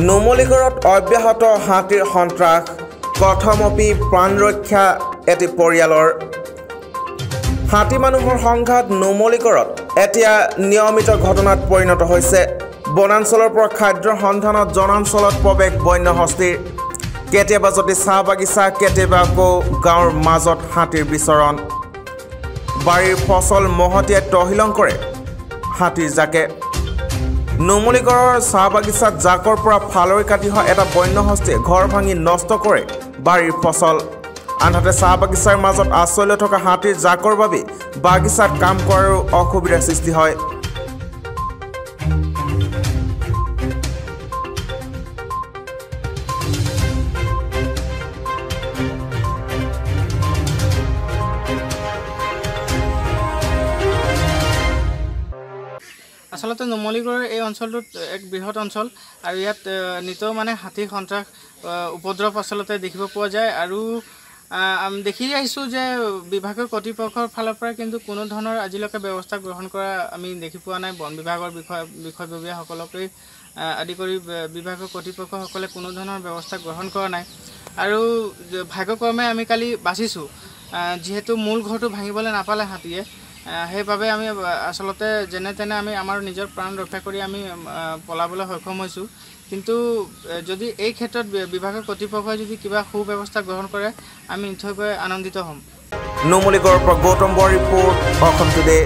নুমলীগড়ত অব্যাহত হাতীৰ সন্ত্ৰাস। প্ৰথমপি প্ৰাণৰক্ষা এটি পৰিয়ালৰ। হাতী মানুহৰ সংঘাত নুমলীগড়ত। এতিয়া নিয়মিত ঘটনাত পৰিণত হৈছে। বনাঞ্চলৰ পৰা খাদ্যৰ সন্ধানত জনাঞ্চলত প্ৰৱেশ বন্য হস্তীৰ কেতিয়াবা যদি চাহ বাগিচা কেতিয়াবা আকৌ গাঁৱৰ মাজত হাতীৰ বিচৰণ। বাৰীৰ ফচল মহতিয়াই তহিলং কৰে হাতীৰ জাকে। নুমলীগড়ৰ চাহ বাগিচাত জাকৰ পৰা ফালৰি কাটি হোৱা এটা বন্য হস্তীয়ে ঘৰ ভাঙি নষ্ট কৰে। বাৰীৰ ফচল। আনহাতে চাহ বাগিচাৰ মাজত আশ্ৰয় লৈ থকা হাতীৰ জাকৰ বাবে বাগিচাত কাম কৰাৰো অসুবিধাৰ সৃষ্টি হয়। আচলতে নুমলীগড়ৰ এই অঞ্চলটোত এক বৃহৎ অঞ্চল আৰু ইয়াত নিতৌ মানে হাতী সন্ত্ৰাস উপদ্ৰৱ আচলতে দেখিব পোৱা যায় আৰু আম দেখি আহিছোঁ যে বিভাগৰ কৰ্তৃপক্ষৰ ফালৰ পৰা কিন্তু কোনো ধৰণৰ আজিলৈকে ব্যৱস্থা গ্ৰহণ কৰা আমি দেখি পোৱা নাই। বন বিভাগৰ বিষয় বিষয়ববীয়াসকলকে আহ, আদি কৰি ব- বিভাগৰ কৰ্তৃপক্ষসকলে কোনো ধৰণৰ ব্যৱস্থা গ্ৰহণ কৰা নাই। আৰু ভাগ্যক্ৰমে আমি কালি বাচিছোঁ যিহেতু মূল ঘৰটো ভাঙিবলৈ নাপালে হাতীয়ে। সেইবাবে আমি আচলতে যেনে তেনে আমি আমাৰ নিজৰ প্ৰাণ ৰক্ষা কৰি আমি পলাবলৈ সক্ষম হৈছোঁ। কিন্তু যদি এই ক্ষেত্ৰত বিভাগৰ কৰ্তৃপক্ষই যদি কিবা সু ব্যৱস্থা গ্ৰহণ কৰে আমি নিশ্চয়কৈ আনন্দিত হ'ম। নুমলীগড়ৰ পৰা গৌতম বৰা ৰিপৰ্ট অসম টুডে